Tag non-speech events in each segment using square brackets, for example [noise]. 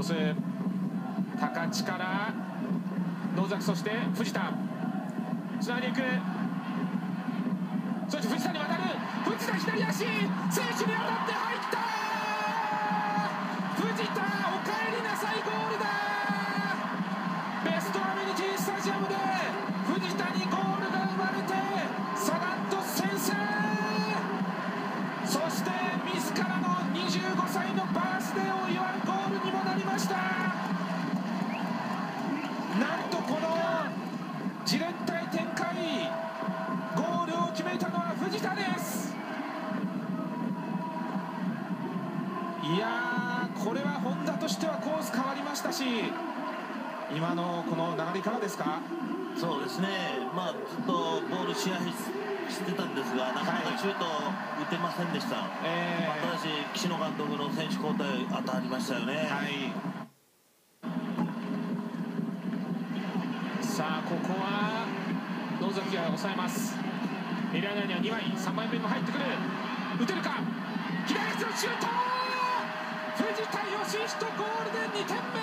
トス高知から野崎そして藤田。つないでいく。そして藤田に渡る。藤田左足。選手に当たって入った。藤田お帰りなさいゴールだ。ベストアメニティスタジアムで藤田にゴールが生まれてサガン鳥栖先制。そして自らの25歳のバースデーを祝うにもなりました。なんとこのじれったい展開。ゴールを決めたのは藤田です。いやーこれは本田としてはコース変わりましたし今のこの流れからですか？そうですね、まあ、ずっとボール支配してたんですが、なかなかシュート打てませんでした、えーまあただし、岸野監督の選手交代当たりましたよね。はい。さあここは野崎が抑えます。エリア内には2枚3枚目も入ってくる。打てるか？左足のシュート！藤田義人ゴールで2点目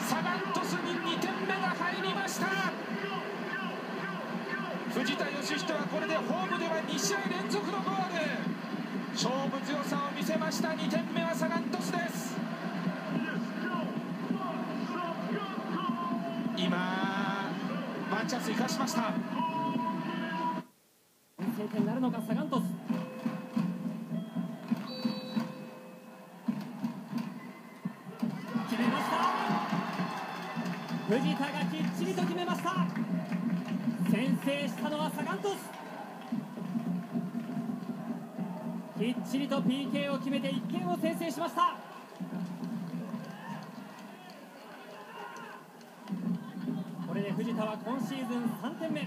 サガン鳥栖に2点目が入りました藤田義人はこれでホームでは2試合連続のゴール。勝負強さを見せました。2点目はサガン鳥栖です。今ワンチャンス生かしました。先制点なるのかサガン鳥栖。決めました。藤田がきっちりと決めました。先制したのはサガン鳥栖。きっちりと PK を決めて1点を先制しました。これで藤田は今シーズン3点目。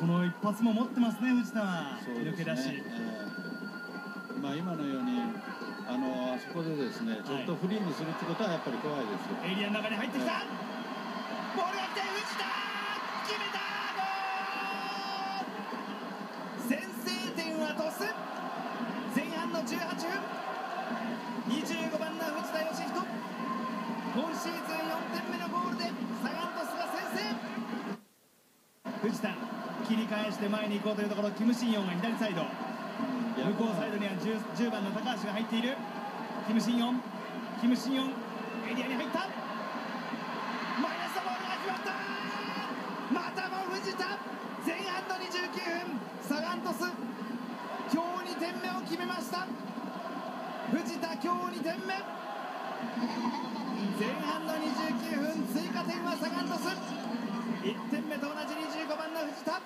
この一発も持ってますね藤田は、ね。抜け出し、えーまあ、今のようにあのあそこでですねちょっとフリーにするってことはやっぱり怖いですよ。エリアの中に入ってきた、ボー決めた先制点は鳥栖前半の18分25番の藤田義人今シーズン4点目のゴールでサガン鳥栖が先制。藤田切り返して前に行こうというところキム・シンヨンが左サイド。向こうサイドには 10, 10番の高橋が入っている。キム・シンヨンキム・シンヨンエリアに入ったマイナスのボールが決まったまたも藤田前半の29分サガン鳥栖今日2点目を決めました。藤田今日2点目。前半の29分追加点はサガン鳥栖。1点目と同じ25番の藤田。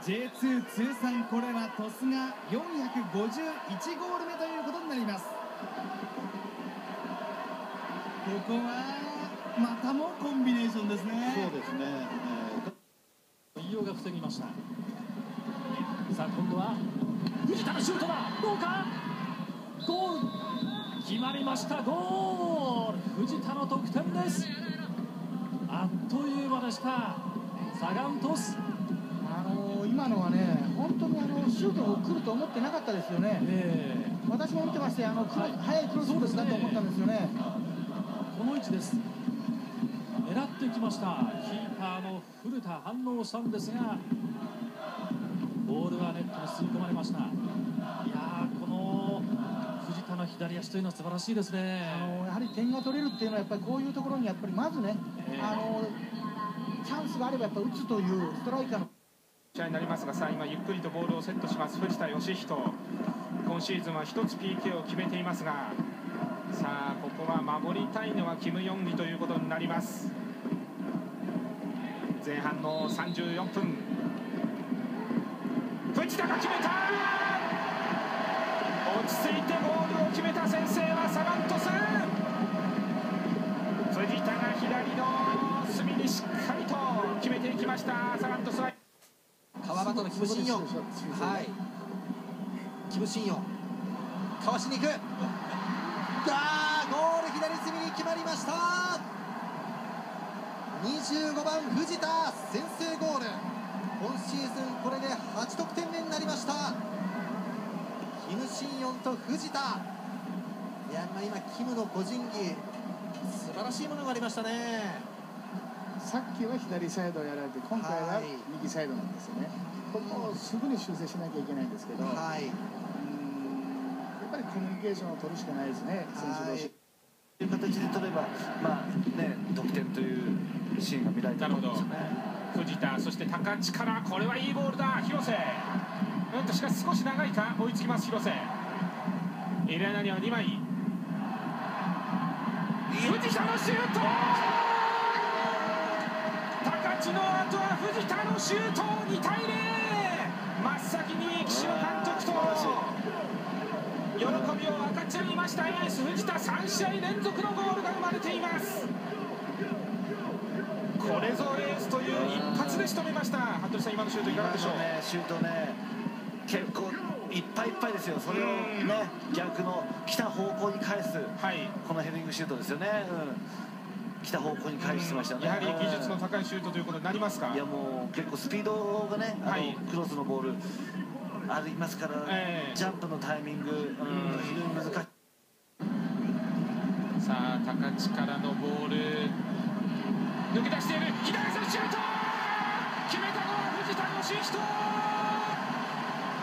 J2 通算これは鳥栖が451ゴール目ということになります。ここはまたもコンビネーションですね。そうですね、えーが防ぎました。さあ今度は藤田のシュートだ。どうか？ゴール。決まりました。ゴール。藤田の得点です。あっという間でした。サガン鳥栖。あの今のはね、本当にあのシュートを来ると思ってなかったですよね。え私も見てまして、あのはい。速いクロスボールだと思ったんですよね。この位置です。狙ってきました。キーパーの古田反応したんですがボールはネットに吸い込まれました。いやーこの藤田の左足というのは素晴らしいですね。あのやはり点が取れるっていうのはやっぱりこういうところにやっぱりまずね、ええ。あのチャンスがあればやっぱ打つというストライカーの試合になりますがさあ今ゆっくりとボールをセットします藤田義人。今シーズンは1つ PK を決めていますがさあここは守りたいのはキム・ヨンギということになります。前半の34分藤田が決めた落ち着いてゴールを決めた先制はサガン鳥栖藤田が左の隅にしっかりと決めていきました。サガン鳥栖は川端のキム・シンヨンはいキム・シンヨンかわしに行くあーゴール左隅に決まりました。25番藤田先制ゴール。今シーズンこれで8得点目になりました。キム・シンヨンと藤田。いや、まあ、今キムの個人技素晴らしいものがありましたね。さっきは左サイドをやられて今回は右サイドなんですよね。ここをすぐに修正しなきゃいけないんですけど、はい、やっぱりコミュニケーションを取るしかないですね選手同士。という形で取れば、まあね、得点というシーンが見られたと思うんですよね。藤田そして高知からこれはいいボールだ広瀬。うんとしかし少し長いか追いつきます広瀬。エレアナには2枚。藤田のシュート!高知の後は藤田のシュート !2 対0真っ先に岸野監督と喜びを分かち合いましたエース藤田。3試合連続のゴールが生まれています。これぞエースという一発で仕留めました。服部さん今のシュートいかがでしょう？ねシュートね結構いっぱいいっぱいですよ。それをね逆の来た方向に返す、はい、このヘディングシュートですよね、うん、来た方向に返してましたね。やはり技術の高いシュートということになりますか？いやもう結構スピードがねあの、はい、クロスのボールありますから、えー、ジャンプのタイミング、うん、非常に難しい。さあ高知からのボール抜け出している。左足のシュート。決めたのは藤田義人。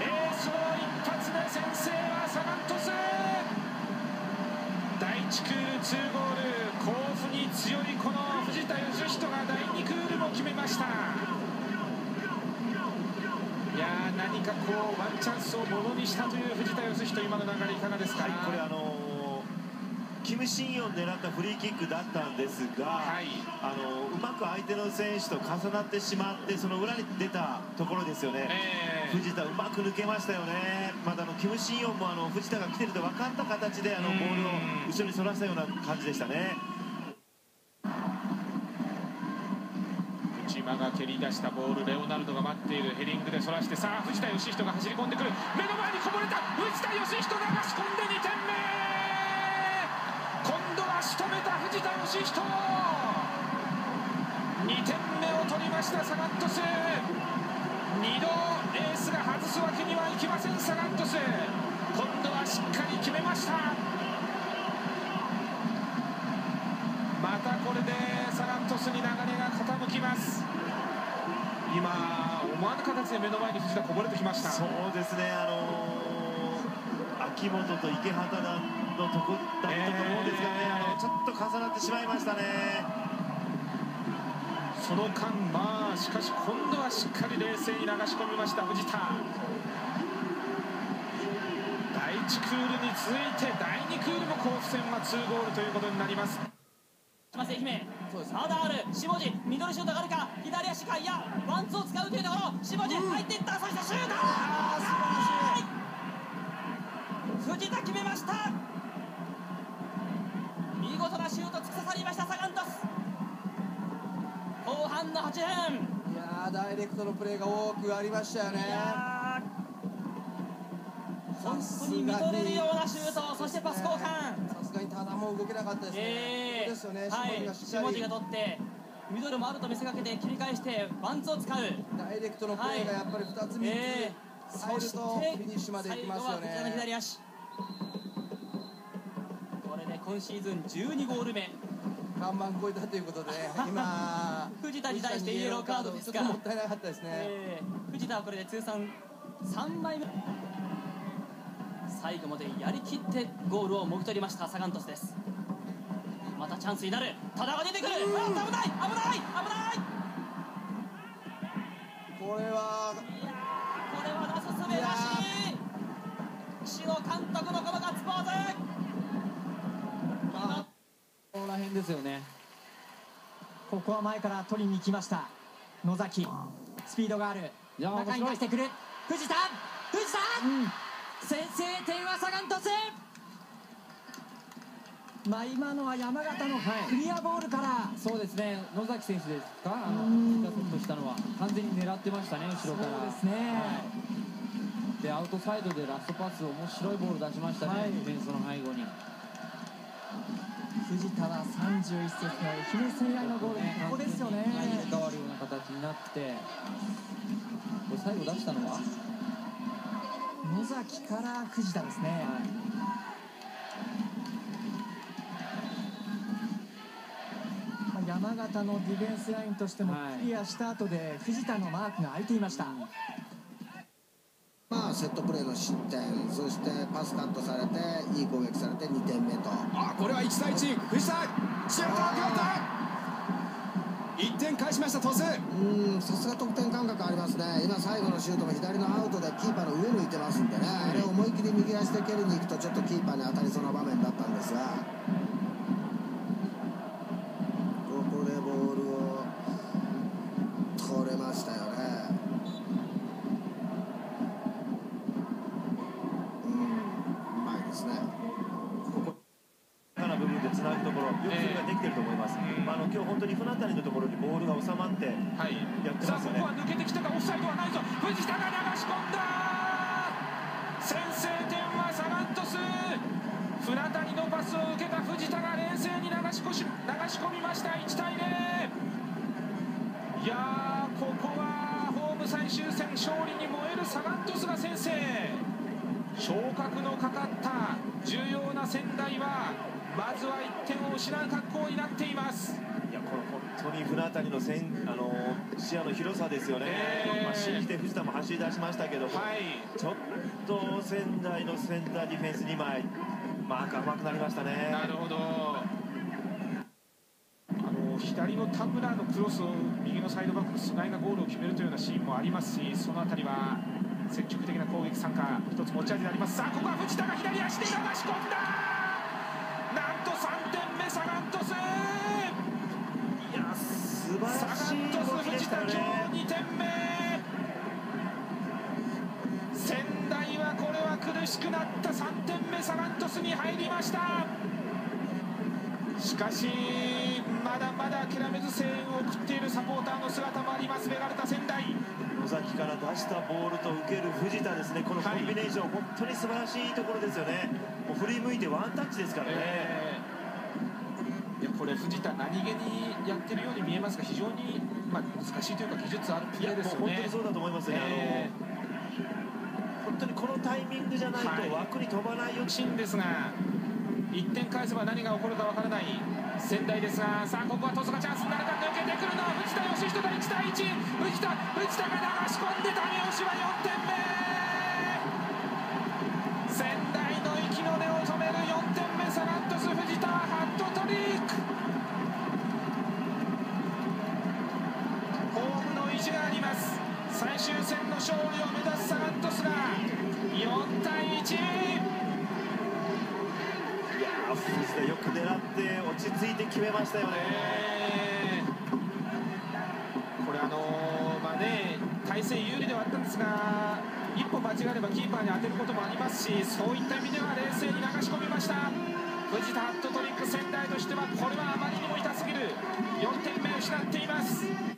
エースの一発で先制はサガン鳥栖。第1クール2ゴール。甲府に強いこの藤田義人が第2クールも決めました。いや何かこうワンチャンスをものにしたという藤田義人今の流れいかがですか、はい、これあのー、キム・シンヨン狙ったフリーキックだったんですが、はい、あのうまく相手の選手と重なってしまってその裏に出たところですよね、えー、藤田うまく抜けましたよね。まだあのキム・シンヨンもあの藤田が来てると分かった形であのボールを後ろにそらしたような感じでしたね。内間が蹴り出したボールレオナルドが待っている。ヘディングでそらしてさあ藤田義人が走り込んでくる。目の前にこぼれた。藤田義人流し込んで2点目仕留めた藤田義人2点目を取りましたサガン鳥栖2度エースが外すわけにはいきませんサガン鳥栖今度はしっかり決めましたまたこれでサガン鳥栖に流れが傾きます今思わぬ形で目の前に藤田こぼれてきましたそうですねあのー、秋元と池畑のとこだったと思うんですがね、えー、あのちょっと重なってしまいましたね。その間まあしかし今度はしっかり冷静に流し込みました藤田。第1クールに続いて第2クールも甲府戦は2ゴールということになります。ます。愛媛まだある下地ミドルシュートがあるか。左足かいやワンツーを使うというところ。下地入っていった。そしてシュート。藤田決めました。見事なシュート突き刺さりましたサガン鳥栖。後半の8分。いやダイレクトのプレーが多くありましたよね。本当に見とれるようなシュート。そしてパス交換。さすがにただもう動けなかったですね、えー、ですよね。はい。下地が取ってミドルもあると見せかけて切り返してワンツーを使う。ダイレクトのプレーがやっぱり2つ3つ、えー、入るとフィニッシュまでいきますよね。はこちらの左足今シーズン12ゴール目。看板超えたということで [laughs] 今藤田に対してイエローカード。ですがもったいなかったですね、えー、藤田はこれで通算3枚目。最後までやりきってゴールをもぎ取りましたサガン鳥栖です。またチャンスになる。多田が出てくる。あ危ない。危ない。危ない。これはいやこれはなすすべなし。岸野監督のこのガッツポーズここら辺ですよね。ここは前から取りに行きました。野崎。スピードがある。中に出してくる。藤田。藤田、うん。先制点はサガン鳥栖。まあ今のは山形のクリアボールから、はい、そうですね。野崎選手ですか？あのヒットとしたのは。完全に狙ってましたね後ろから。そうですね、はい、でアウトサイドでラストパス面白いボール出しましたね、はい、ディフェンスの背後に藤田は31節の愛媛戦愛のゴール、ね、ここですよね。入れ替わるような形になってこれ最後出したのは？野崎から藤田ですね、はい。山形のディフェンスラインとしてもクリアした後で藤田のマークが空いていました、まあ、セットプレーの失点そしてパスカットされていい攻撃されて2点目と。あこれは1対1藤田シュートを決まった1点返しました鳥栖うんさすが得点感覚ありますね。今最後のシュートも左のアウトでキーパーの上向いてますんでね、あれ思い切り右足で蹴りに行くとちょっとキーパーに当たりそうな場面だったんですがやってますよね、はい、さあここは抜けてきたがオフサイドはないぞ。藤田が流し込んだ。先制点はサガントス船谷のパスを受けた藤田が冷静に流しこし流し込みました。1対0いやここはホーム最終戦勝利に燃えるサガントスが先制。昇格のかかった重要な仙台はまずは視野の広さですよね、えー、まあ、信じて藤田も走り出しましたけど、はい、ちょっと仙台のセンターディフェンス2枚マーク甘くなりましたね。なるほど。あの左の田村のクロスを右のサイドバックの菅井がゴールを決めるというようなシーンもありますしその辺りは積極的な攻撃参加一つ持ち味であります。さあここは藤田が左足で流し込んだ。なんと3点目サガントスいや素晴らしい。藤田今日2点目仙台はこれは苦しくなった3点目。サガン鳥栖に入りましたしかしまだまだ諦めず声援を送っているサポーターの姿もあります。ベガルタ仙台。野崎から出したボールと受ける藤田ですね。このコンビネーション、はい、本当に素晴らしいところですよね。もう振り向いてワンタッチですからね、えー、これ藤田何気にやってるように見えますが非常にまあ、難しいというか技術あるプレーですよね。本当にそうだと思いますね。えー、本当にこのタイミングじゃないと枠に飛ばないよ、シーンですが1点返せば何が起こるかわからない。仙台ですがさあここは戸塚チャンスになるか。抜けてくるのは藤田義人が1対1藤田藤田が流し込んでダメ押しは4点目。仙台の息の根を止める4点目。サガントス藤田はハットトリック勝利を目指すサガン鳥栖が4対1いや藤田よく狙って落ち着いて決めましたよね、えー、これあのー、まあね体勢有利ではあったんですが一歩間違えればキーパーに当てることもありますしそういった意味では冷静に流し込みました。藤田ハットトリック仙台としてはこれはあまりにも痛すぎる。4点目を失っています